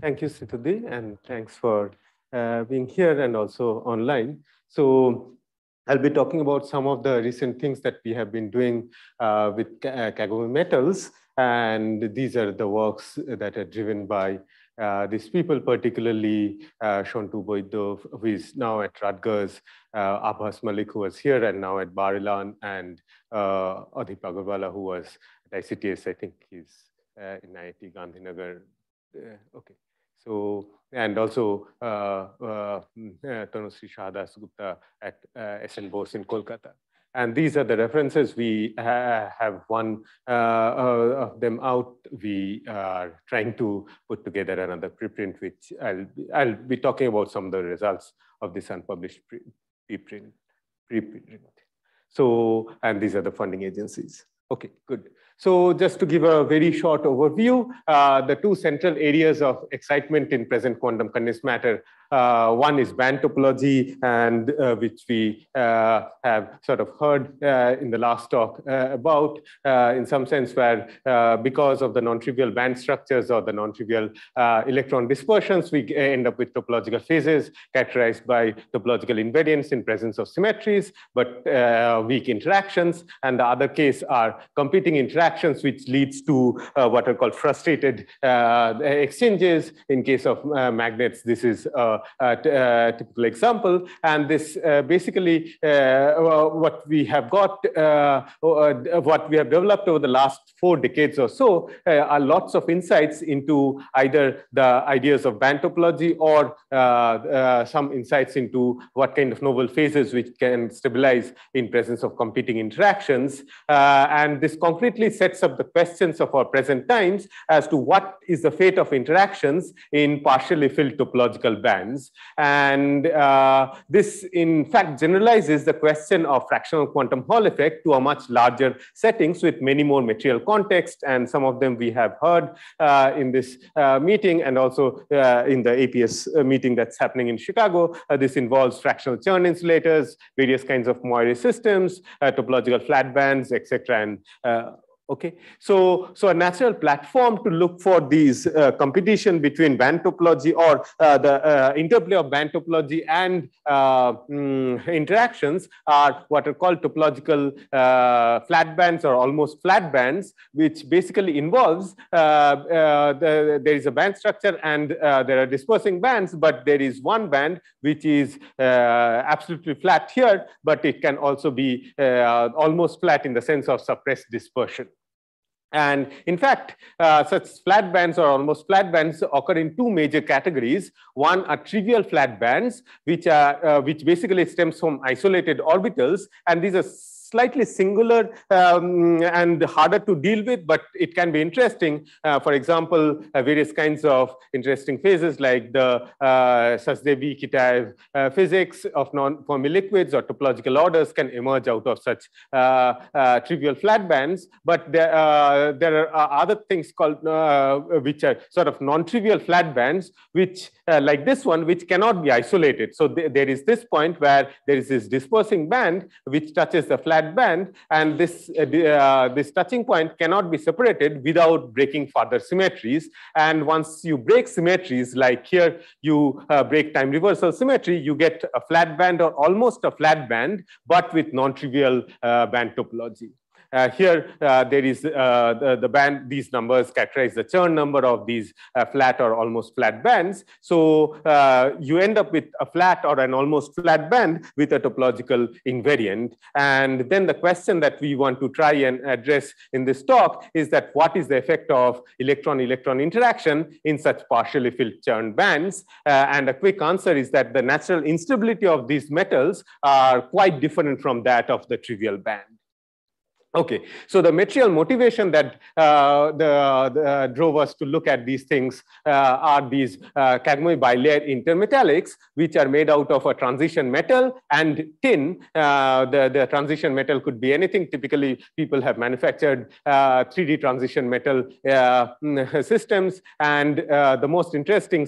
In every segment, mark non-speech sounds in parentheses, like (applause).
Thank you, Situdi, and thanks for uh, being here and also online. So I'll be talking about some of the recent things that we have been doing uh, with uh, Kagome metals. And these are the works that are driven by uh, these people, particularly uh, Shontu Boido, who is now at Rutgers, uh, Abhas Malik, who was here and now at Bar-Ilan, and uh, Adhip Agarwala, who was at ICTS, I think he's uh, in IIT Gandhinagar. Okay. So, and also uh, uh, mm, uh Saha Dasgupta at uh, SN Bose in Kolkata. And these are the references. We ha have one uh, uh, of them out. We are trying to put together another preprint, which I'll be, I'll be talking about some of the results of this unpublished preprint. preprint. So, and these are the funding agencies. Okay, good. So just to give a very short overview, uh, the two central areas of excitement in present quantum condensed matter uh, one is band topology, and uh, which we uh, have sort of heard uh, in the last talk uh, about, in some sense, where because of the non-trivial band structures or the non-trivial electron dispersions, we end up with topological phases characterized by topological invariance in presence of symmetries, but weak interactions. And the other case are competing interactions, which leads to uh, what are called frustrated uh, exchanges. In case of uh, magnets, this is a typical example. And this uh, basically uh, what we have got, uh, what we have developed over the last four decades or so are lots of insights into either the ideas of band topology or some insights into what kind of novel phases which can stabilize in presence of competing interactions. and this concretely sets up the questions of our present times as to what is the fate of interactions in partially filled topological bands. And uh, this, in fact, generalizes the question of fractional quantum Hall effect to a much larger settings with many more material context. And some of them we have heard uh, in this uh, meeting and also uh, in the APS uh, meeting that's happening in Chicago. Uh, this involves fractional Chern insulators, various kinds of Moiré systems, topological flat bands, etc. And Okay, so so a natural platform to look for these uh, competition between band topology or uh, the uh, interplay of band topology and mm, interactions are what are called topological uh, flat bands or almost flat bands, which basically involves uh, uh, the, there is a band structure and there are dispersing bands, but there is one band which is absolutely flat here, but it can also be almost flat in the sense of suppressed dispersion. And in fact, uh, such flat bands or almost flat bands occur in two major categories. One are trivial flat bands, which are uh, which basically stems from isolated orbitals, and these are slightly singular um, and harder to deal with, but it can be interesting. Uh, for example, uh, various kinds of interesting phases like the uh, Sachdev-Kitaev uh, physics of non-Fermi liquids or topological orders can emerge out of such uh, uh, trivial flat bands. But there, uh, there are other things called, which are sort of non-trivial flat bands, which like this one, which cannot be isolated. So th there is this point where there is this dispersing band, which touches the flat flat band and this, uh, uh, this touching point cannot be separated without breaking further symmetries. And once you break symmetries, like here you uh, break time reversal symmetry, you get a flat band or almost a flat band, but with non-trivial uh, band topology. Uh, here, uh, there is uh, the, the, band, these numbers characterize the Chern number of these flat or almost flat bands. So you end up with a flat or an almost flat band with a topological invariant. And then the question that we want to try and address in this talk is that what is the effect of electron-electron interaction in such partially filled Chern bands? Uh, and a quick answer is that the natural instability of these metals are quite different from that of the trivial band. Okay, so the material motivation that uh, the, the uh, drove us to look at these things uh, are these uh, Kagome bilayer intermetallics, which are made out of a transition metal and tin. Uh, the, the transition metal could be anything. Typically, people have manufactured 3D uh, transition metal (laughs) systems. And the most interesting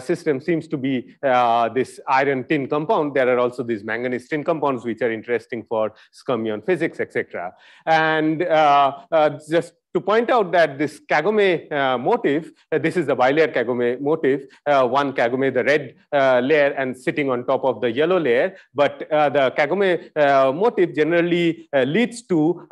system seems to be uh, this iron tin compound. There are also these manganese tin compounds, which are interesting for skyrmion physics, etc. And uh, just to point out that this Kagome uh, motif, uh, this is the bilayer Kagome motif, uh, one Kagome, the red uh, layer and sitting on top of the yellow layer. But uh, the Kagome uh, motif generally leads to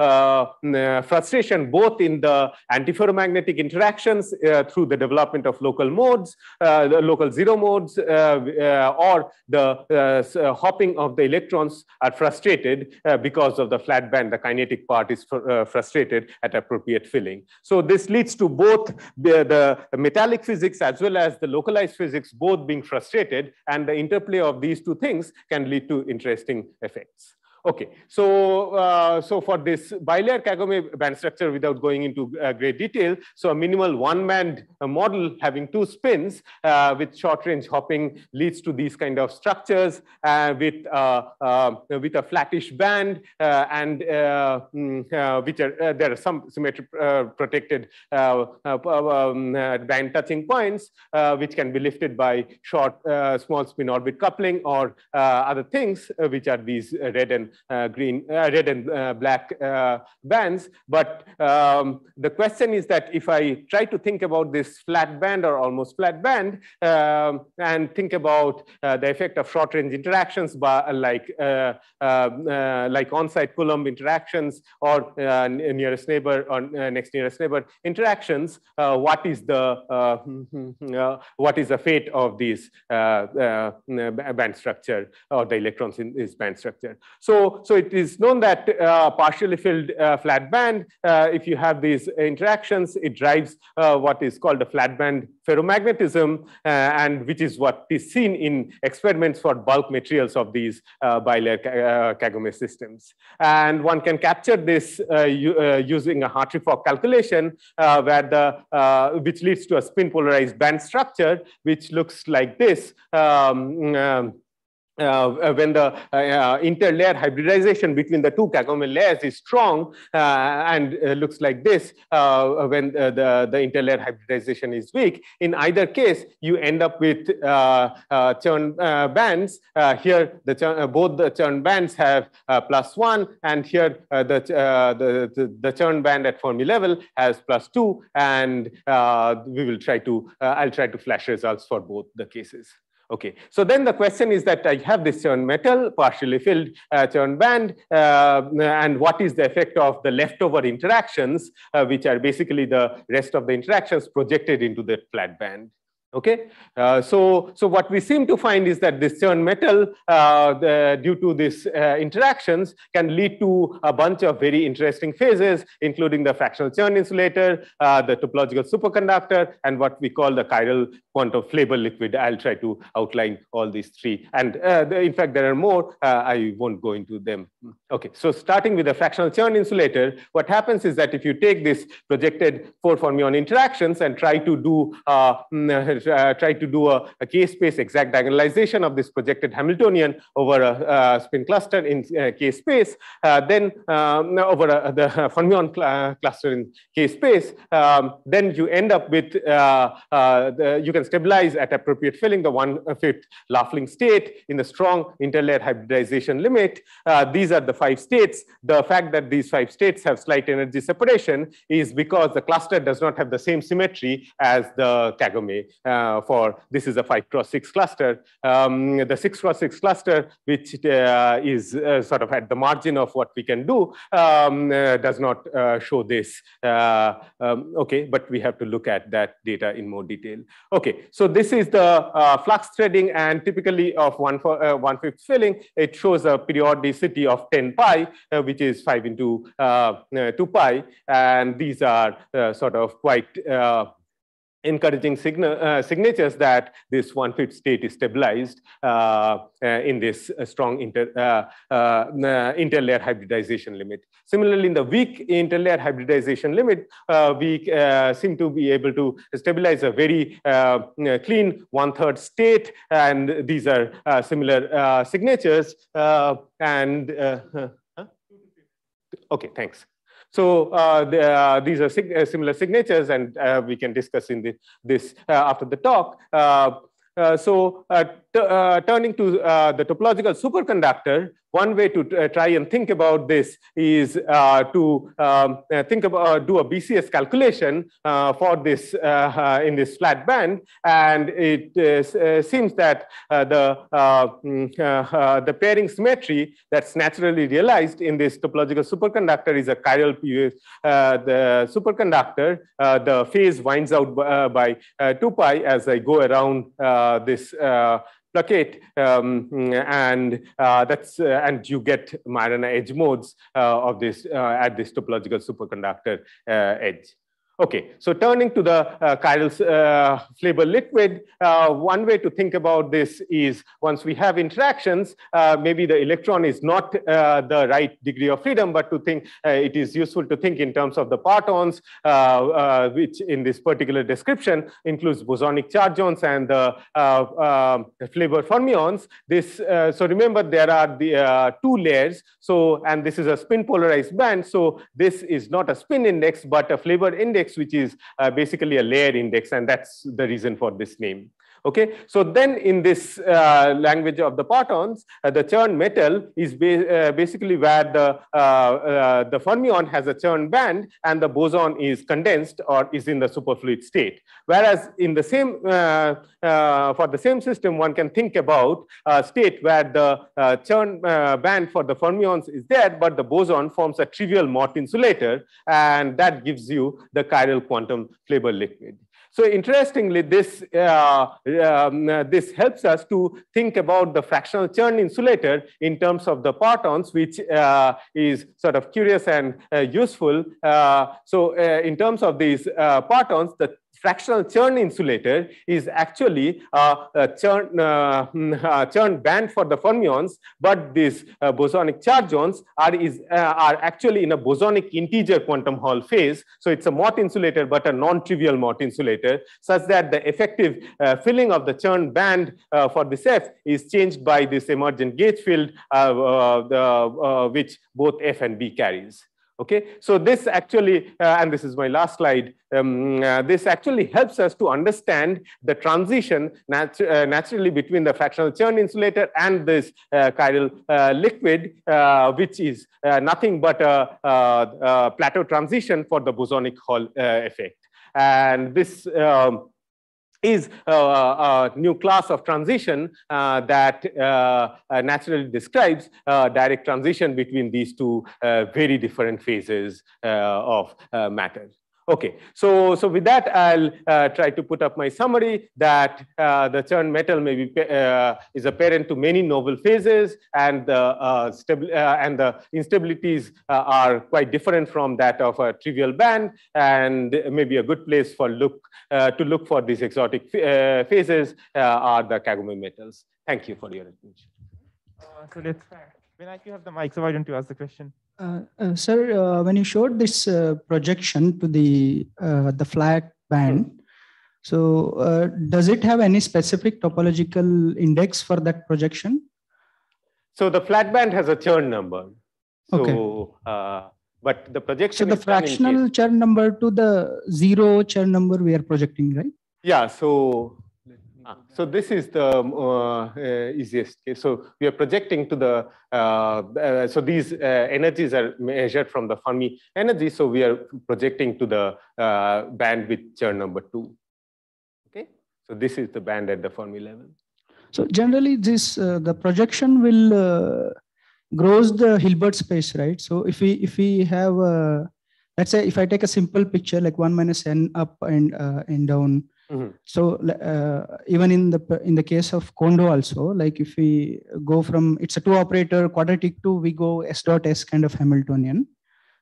frustration both in the antiferromagnetic interactions through the development of local modes, the local zero modes, or the hopping of the electrons are frustrated because of the flat band. The kinetic part is fr frustrated at appropriate filling. So this leads to both the, the, metallic physics as well as the localized physics both being frustrated and the interplay of these two things can lead to interesting effects. Okay, so uh, so for this bilayer Kagome band structure, without going into uh, great detail, so a minimal one-band uh, model having two spins uh, with short-range hopping leads to these kind of structures uh, with uh, uh, with a flattish band uh, and mm, which are there are some symmetry protected um, band touching points which can be lifted by short small spin orbit coupling or other things which are these red and uh, green, uh, red and uh, black uh, bands. But um, the question is that if I try to think about this flat band or almost flat band um, and think about uh, the effect of short range interactions by, uh, like, um, like on-site Coulomb interactions or nearest neighbor or next nearest neighbor interactions, what is the (laughs) what is the fate of these band structure or the electrons in this band structure. So so, it is known that uh, partially filled uh, flat band, uh, if you have these interactions, it drives uh, what is called a flat band ferromagnetism, uh, and which is what is seen in experiments for bulk materials of these uh, bilayer Kagome systems. And one can capture this using a Hartree-Fock calculation, where the which leads to a spin polarized band structure, which looks like this. Um, um, uh, when the uh, interlayer hybridization between the two Kagome layers is strong uh, and uh, looks like this uh, when uh, the, the interlayer hybridization is weak. In either case, you end up with Chern bands. here, the Chern, both the Chern bands have plus one, and here the, the, the, the Chern band at Fermi level has plus two, and we will try to, I'll try to flash results for both the cases. Okay, so then the question is that I have this Chern metal, partially filled uh, Chern band, uh, and what is the effect of the leftover interactions, uh, which are basically the rest of the interactions projected into the flat band. Okay, uh, so so what we seem to find is that this Chern metal, uh, the, due to these uh, interactions, can lead to a bunch of very interesting phases, including the fractional Chern insulator, uh, the topological superconductor, and what we call the chiral quantum flavor liquid. I'll try to outline all these three, and uh, the, in fact there are more. Uh, I won't go into them. Okay, so starting with the fractional Chern insulator, what happens is that if you take this projected four fermion interactions and try to do mm, uh, try to do a, a k-space exact diagonalization of this projected Hamiltonian over a, a spin cluster in uh, k-space, uh, then um, over the (laughs) fermion cl cluster in k-space, um, then you end up with, the, you can stabilize at appropriate filling the one-fifth Laughlin state in the strong interlayer hybridization limit. these are the five states. The fact that these five states have slight energy separation is because the cluster does not have the same symmetry as the Kagome. Uh, for this is a five cross six cluster. Um, the six cross six cluster, which uh, is uh, sort of at the margin of what we can do, um, does not show this. Um, okay, but we have to look at that data in more detail. Okay, so this is the flux threading and typically of one for one fifth filling, it shows a periodicity of 10 pi, which is 5 into 2 pi. And these are sort of quite encouraging uh, signatures that this one-fifth state is stabilized uh, uh, in this uh, strong inter, uh, uh, interlayer hybridization limit. Similarly, in the weak interlayer hybridization limit, we seem to be able to stabilize a very clean one-third state, and these are similar signatures. and okay, thanks. So uh, the, uh, these are sig uh, similar signatures, and we can discuss in the, this after the talk. So uh, turning to uh, the topological superconductor, one way to uh, try and think about this is uh, to um, uh, think about uh, do a BCS calculation uh, for this uh, in this flat band, and it seems that the mm, the pairing symmetry that's naturally realized in this topological superconductor is a chiral the superconductor. the phase winds out by 2 pi as I go around this plaquette um, and uh, that's uh, and you get Majorana edge modes uh, of this uh, at this topological superconductor uh, edge. Okay, so turning to the uh, chiral uh, Flavor liquid, uh, one way to think about this is once we have interactions, uh, maybe the electron is not uh, the right degree of freedom, but to think uh, it is useful to think in terms of the partons, which in this particular description includes bosonic charge-ons and the um, Flavor fermions. This, so remember there are the two layers. So, and this is a spin polarized band. So this is not a spin index, but a Flavor index which is uh, basically a layer index, and that's the reason for this name. Okay, so then in this uh, language of the partons, uh, the Chern metal is ba uh, basically where the uh, uh, the fermion has a Chern band and the boson is condensed or is in the superfluid state. Whereas in the same uh, for the same system, one can think about a state where the Chern band for the fermions is there, but the boson forms a trivial Mott insulator, and that gives you the chiral quantum Flavor liquid. So interestingly, this, uh, um, this helps us to think about the fractional Chern insulator in terms of the partons, which uh, is sort of curious and uh, useful. Uh, so uh, in terms of these uh, partons, the fractional Chern insulator is actually a, Chern, uh, mm, Chern band for the fermions, but these uh, bosonic charge-ons are, is, uh, are actually in a bosonic integer quantum Hall phase. So it's a Mott insulator, but a non-trivial Mott insulator, such that the effective uh, filling of the Chern band uh, for this F is changed by this emergent gauge field, the, which both F and B carries. Okay, so this actually, uh, and this is my last slide, um, uh, this actually helps us to understand the transition nat uh, naturally between the fractional Chern insulator and this uh, chiral uh, liquid, uh, which is nothing but a, a, a, plateau transition for the bosonic Hall effect. And this um, is a, a, new class of transition uh, that uh, uh, naturally describes direct transition between these two uh, very different phases uh, of uh, matter. Okay, so, so with that, I'll uh, try to put up my summary that uh, the Chern metal may be, uh, is apparent to many novel phases and the, uh, uh, and the instabilities uh, are quite different from that of a trivial band and maybe a good place for look to look for these exotic phases are the Kagome metals. Thank you for your attention. so let's, Vinayak, you have the mic, so why don't you ask the question? Uh, uh, sir, uh, when you showed this uh, projection to the uh, the flat band, so uh, does it have any specific topological index for that projection? So the flat band has a Chern number. So, okay. but the projection. So the fractional Chern number to the zero Chern number we are projecting, right? Yeah. So so this is the uh, uh, easiest case. So we are projecting to the, uh, uh so these uh, energies are measured from the Fermi energy. So we are projecting to the band with Chern number two. Okay, so this is the band at the Fermi level. So generally this, the projection will grows the Hilbert space, right? So if we, if we have, let's say if I take a simple picture like one minus n up and, and down, Mm-hmm. So uh, even in the in the case of Kondo also, like if we go from it's a two operator quadratic two, we go s dot s kind of Hamiltonian.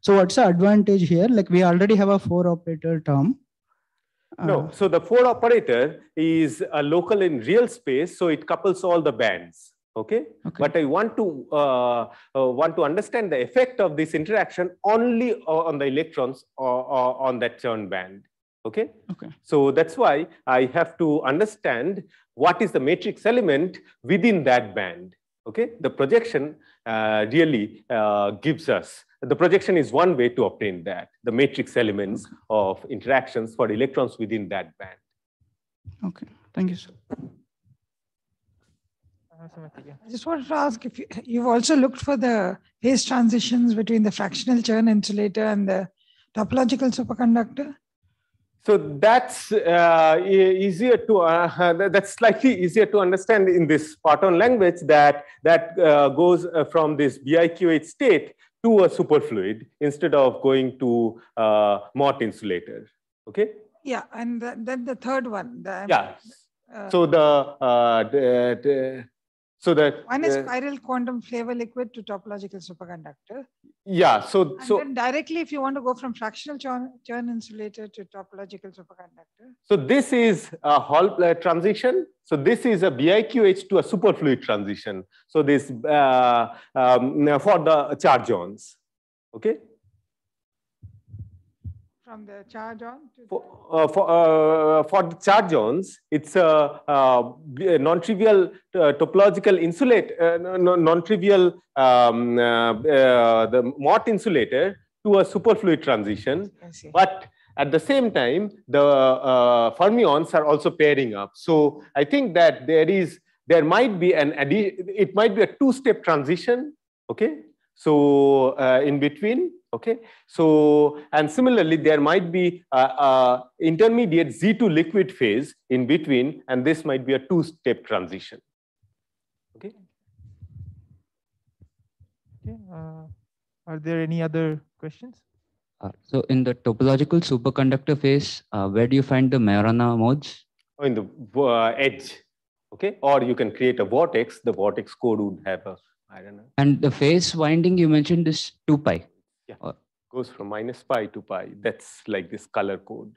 So what's the advantage here? Like we already have a four operator term. No, uh, so the four operator is a local in real space, so it couples all the bands. Okay? okay, but I want to uh, uh, want to understand the effect of this interaction only on the electrons or, or on that Chern band. Okay? okay. So that's why I have to understand what is the matrix element within that band. Okay? The projection uh, really uh, gives us, the projection is one way to obtain that, the matrix elements okay. of interactions for electrons within that band. Okay. Thank you, sir. Sumati, yeah. I just wanted to ask if you, you've also looked for the phase transitions between the fractional Chern insulator and the topological superconductor? So that's uh, easier to uh, (laughs) that's slightly easier to understand in this parton language that that uh, goes uh, from this BIQH state to a superfluid instead of going to uh, Mott insulator. Okay. Yeah, and then the third one. The, Yeah. uh, So the uh, the, the so that one is uh, chiral quantum flavor liquid to topological superconductor. yeah. So And so then directly, if you want to go from fractional Chern, Chern insulator to topological superconductor. So this is a Hall uh, transition. So this is a BIQH to a superfluid transition. So this uh, um, for the charge ons. Okay. From the charge on to For, uh, for, uh, for the charge ons, it's a, uh, b- non-trivial uh, topological insulate, uh, no- no- non-trivial um, uh, uh, the Mott insulator to a superfluid transition. But at the same time, the uh, fermions are also pairing up. So I think that there is, there might be an, it might be a two-step transition, okay? So uh, in between, okay? So, and similarly, there might be a, a intermediate Z2 liquid phase in between, and this might be a two-step transition. Okay? Okay. Uh, are there any other questions? Uh, so in the topological superconductor phase, uh, where do you find the Majorana modes? Or in the uh, edge, okay? Or you can create a vortex. The vortex code would have a, I don't know, And the phase winding you mentioned is 2 pi. Goes from minus pi to pi. That's like this color code.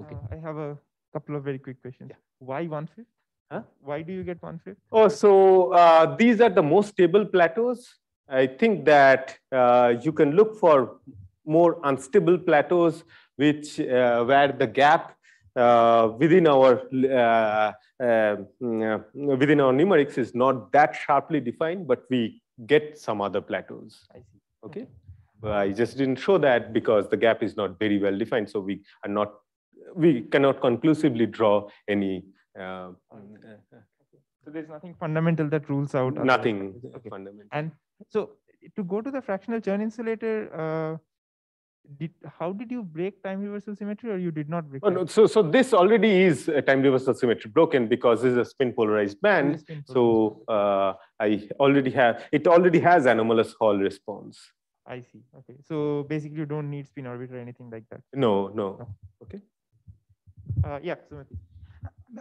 Okay. Uh, I have a couple of very quick questions. Yeah. Why one fifth? Huh? Why do you get one fifth? Oh, so uh, these are the most stable plateaus. I think that uh, you can look for more unstable plateaus, which uh, where the gap uh, within our uh, uh, uh, within our numerics is not that sharply defined, but we get some other plateaus. I see. Okay. But I just didn't show that because the gap is not very well defined. So we are not, we cannot conclusively draw any, uh, So there's nothing fundamental that rules out. nothing Okay. fundamental. And so to go to the fractional Chern insulator, uh, did how did you break time reversal symmetry or you did not break? Oh, no, so, so this already is a time reversal symmetry broken because this is a spin polarized band. Only spin So uh, I already have, it already has anomalous Hall response. I see. Okay. So basically you don't need spin orbit or anything like that. No, no. Okay. Uh, yeah, Sumati.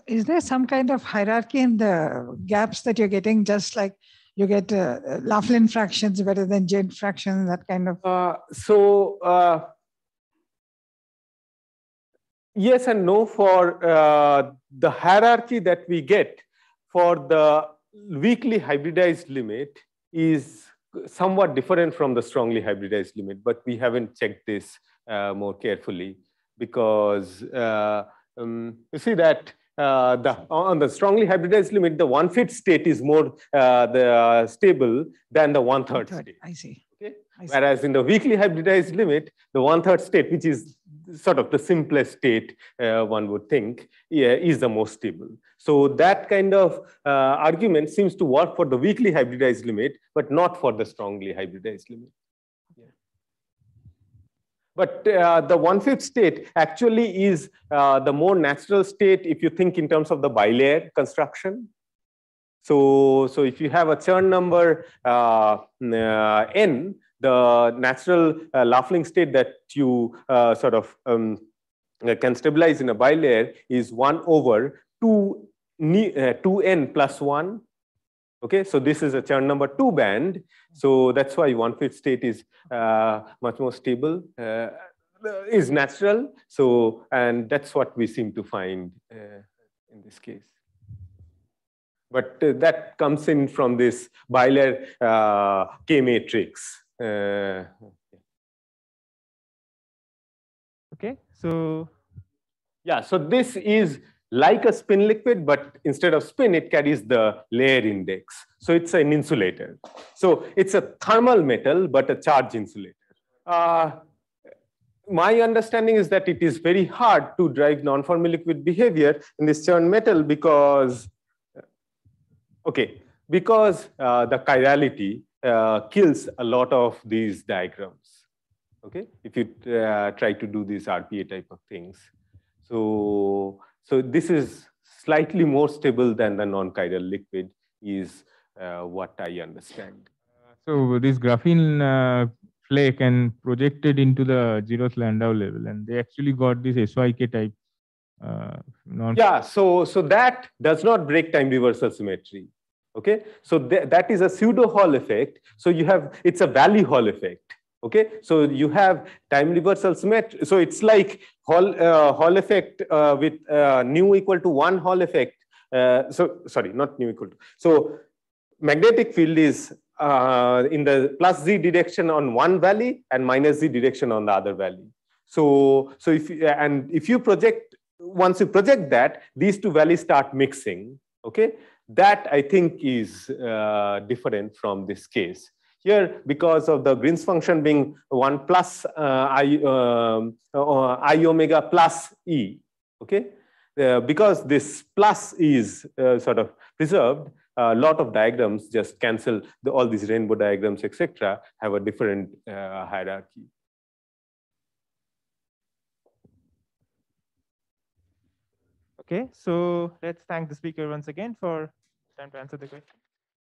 Is there some kind of hierarchy in the gaps that you're getting, just like you get uh, Laughlin fractions better than Jain fractions, that kind of? Uh, so uh, yes and no for uh, the hierarchy that we get for the weakly hybridized limit is somewhat different from the strongly hybridized limit, but we haven't checked this uh, more carefully because uh, um, you see that uh, the on the strongly hybridized limit, the one fit state is more uh, the uh, stable than the one third Third, state. I see. Okay. I see. Whereas in the weakly hybridized limit, the one-third state, which is sort of the simplest state uh, one would think, yeah, is the most stable. So that kind of uh, argument seems to work for the weakly hybridized limit, but not for the strongly hybridized limit. But uh, the one-fifth state actually is uh, the more natural state if you think in terms of the bilayer construction. So, so if you have a Chern number uh, uh, n, the natural uh, state that you uh, sort of um, uh, can stabilize in a bilayer is 1 over 2, uh, 2n plus 1. Okay, so this is a Chern number 2 band. So that's why one fit state is uh, much more stable, uh, is natural. So, and that's what we seem to find uh, in this case but uh, that comes in from this bilayer uh, K matrix. Uh, Okay. So yeah, so this is like a spin liquid, but instead of spin, it carries the layer index. So it's an insulator. So it's a thermal metal, but a charge insulator. Uh, my understanding is that it is very hard to drive non-Fermi liquid behavior in this Chern metal because Okay, because uh, the chirality uh, kills a lot of these diagrams. Okay, if you uh, try to do these RPA type of things. So, so this is slightly more stable than the non-chiral liquid is uh, what I understand. So this graphene uh, flake and projected into the zeroth Landau level, and they actually got this SYK type. Uh, non yeah, so so that does not break time reversal symmetry. Okay, so th that is a pseudo Hall effect. So you have it's a valley Hall effect. Okay, so you have time reversal symmetry. So it's like Hall uh, Hall effect uh, with uh, nu equal to one Hall effect. Uh, so sorry, not nu equal to. So magnetic field is uh, in the plus z direction on one valley and minus z direction on the other valley. So, so if and if you project once you project that, these two valleys start mixing. Okay, that I think is uh, different from this case. Here, because of the Green's function being one plus uh, I, um, uh, I omega plus E, okay, uh, because this plus is uh, sort of preserved, a lot of diagrams just cancel the, all these rainbow diagrams, etc., have a different uh, hierarchy. Okay, so let's thank the speaker once again for time to answer the question.